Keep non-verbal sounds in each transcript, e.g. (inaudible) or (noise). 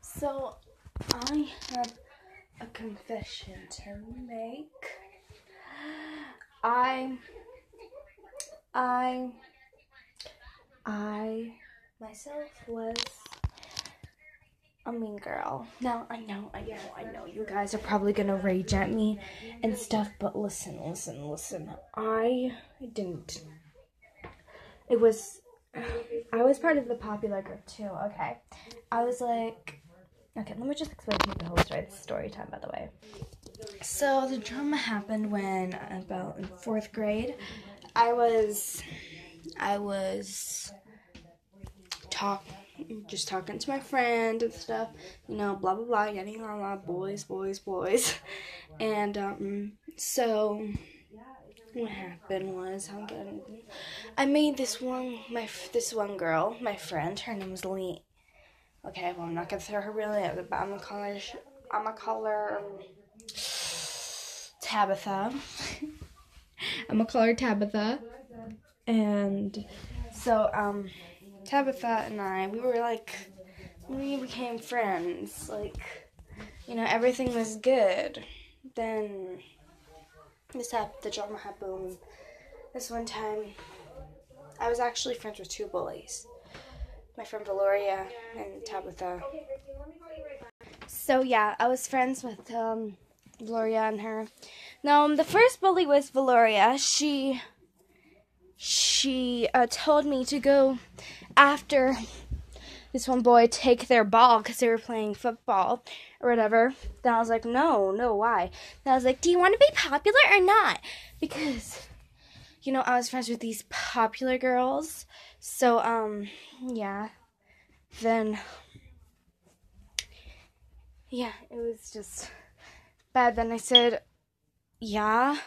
So, I have a confession to make. I, I, I myself was a mean girl. Now, I know, I know, I know you guys are probably gonna rage at me and stuff, but listen, listen, listen. I didn't. It was. I was part of the popular group too, okay? I was like. Okay, let me just explain to you the whole story. Story time, by the way. So, the drama happened when, about in fourth grade, I was. I was. Talk, just talking to my friend and stuff, you know, blah blah blah, getting on my boys, boys, boys, (laughs) and um, so what happened was I made this one my this one girl, my friend, her name was Lee. Okay, well I'm not gonna throw her real name, but I'm gonna call her, I'm gonna call her Tabitha. (laughs) I'm gonna call her Tabitha, and so um. Tabitha and I, we were like, we became friends. Like, you know, everything was good. Then this happened, the drama happened. This one time, I was actually friends with two bullies my friend Valoria and Tabitha. So, yeah, I was friends with um, Valoria and her. Now, the first bully was Valoria. She she uh, told me to go after this one boy take their ball because they were playing football or whatever. Then I was like, no, no, why? Then I was like, do you want to be popular or not? Because, you know, I was friends with these popular girls. So, um, yeah. Then, yeah, it was just bad. Then I said, yeah.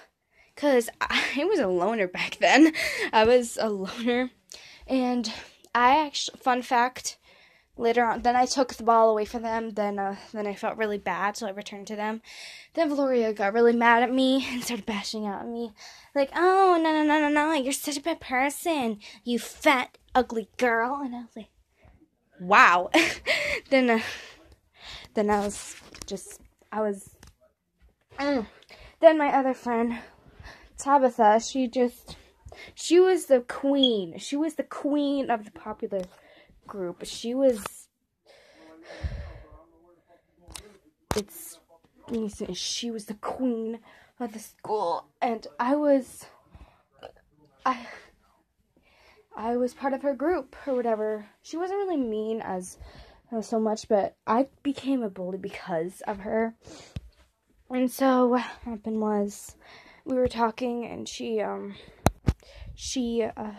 Because (laughs) I was a loner back then. I was a loner. And I actually, fun fact, later on, then I took the ball away from them. Then, uh, then I felt really bad, so I returned to them. Then Valoria got really mad at me (laughs) and started bashing out at me, like, "Oh no no no no no! You're such a bad person, you fat ugly girl!" And I was like, "Wow." (laughs) then, uh, then I was just, I was. Then my other friend, Tabitha, she just she was the queen. She was the queen of the popular group. She was. It's. She was the queen of the school, and I was. I. I was part of her group or whatever. She wasn't really mean as, so much, but I became a bully because of her. And so what happened was we were talking and she um she uh,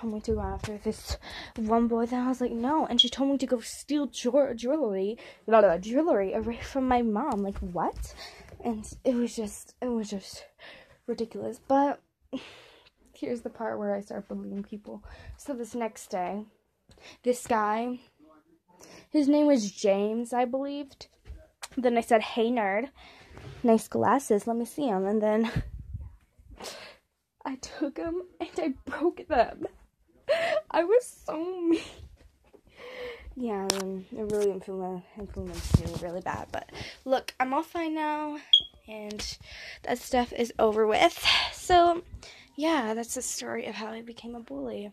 told me to go after this one boy. Then I was like, no. And she told me to go steal jewelry, blah, jewelry away from my mom. Like, what? And it was just, it was just ridiculous. But here's the part where I start bullying people. So this next day, this guy, his name was James, I believed. Then I said, hey, nerd. Nice glasses. Let me see them. And then (laughs) I took them and I broke them. I was so mean. (laughs) Yeah, um, it really influenced me really bad. But look, I'm all fine now, and that stuff is over with. So, yeah, that's the story of how I became a bully.